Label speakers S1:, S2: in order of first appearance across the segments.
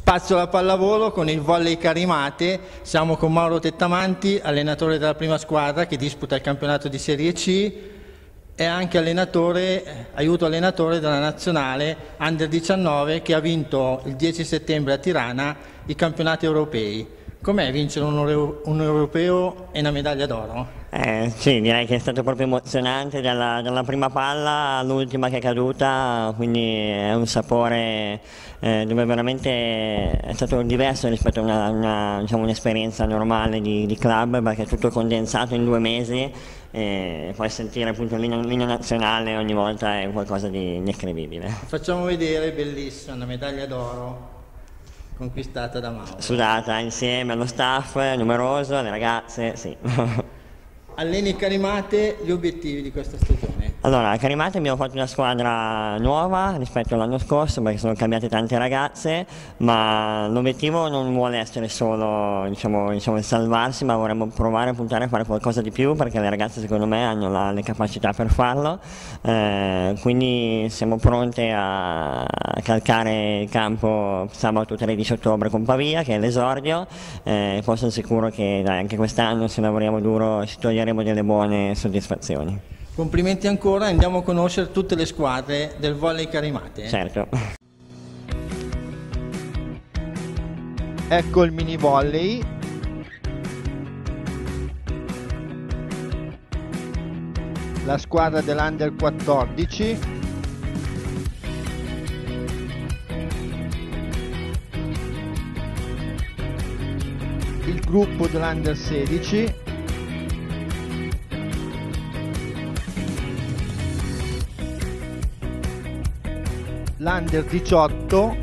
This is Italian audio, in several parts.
S1: Spazio alla pallavolo con il volley Carimate, siamo con Mauro Tettamanti, allenatore della prima squadra che disputa il campionato di Serie C e anche allenatore, aiuto allenatore della nazionale Under 19 che ha vinto il 10 settembre a Tirana i campionati europei. Com'è vincere un, un, europeo e una medaglia d'oro?
S2: Eh, sì, direi che è stato proprio emozionante dalla, dalla prima palla all'ultima che è caduta, quindi è un sapore eh, dove veramente è stato diverso rispetto a una, una, diciamo, un'esperienza normale di, di, club perché è tutto condensato in due mesi e poi sentire appunto l'inno nazionale ogni volta è qualcosa di indescrivibile.
S1: Facciamo vedere, bellissima, una medaglia d'oro conquistata da Mauro.
S2: Sudata insieme allo staff numeroso, alle ragazze, sì.
S1: Alleni Carimate gli obiettivi di questa stagione?
S2: Allora, a Carimate abbiamo fatto una squadra nuova rispetto all'anno scorso perché sono cambiate tante ragazze, ma l'obiettivo non vuole essere solo diciamo, diciamo, salvarsi, ma vorremmo provare a puntare a fare qualcosa di più perché le ragazze secondo me hanno la, le capacità per farlo, eh, quindi siamo pronte a, calcare il campo sabato 13 ottobre con Pavia che è l'esordio, eh, poi sicuro che dai, anche quest'anno se lavoriamo duro ci toglieremo delle buone soddisfazioni.
S1: Complimenti ancora, andiamo a conoscere tutte le squadre del volley Carimate.
S2: Certo.
S1: Ecco il mini volley. La squadra dell'Under 14. Il gruppo dell'Under 16. l'Under 18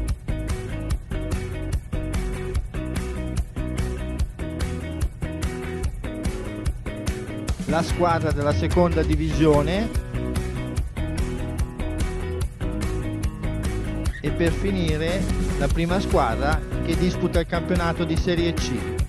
S1: la squadra della seconda divisione e per finire la prima squadra che disputa il campionato di Serie C.